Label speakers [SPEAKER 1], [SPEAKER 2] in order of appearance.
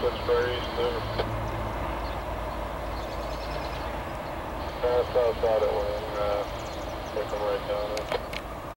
[SPEAKER 1] switch for east over. Uh, south side of Wing, uh, take them right down there.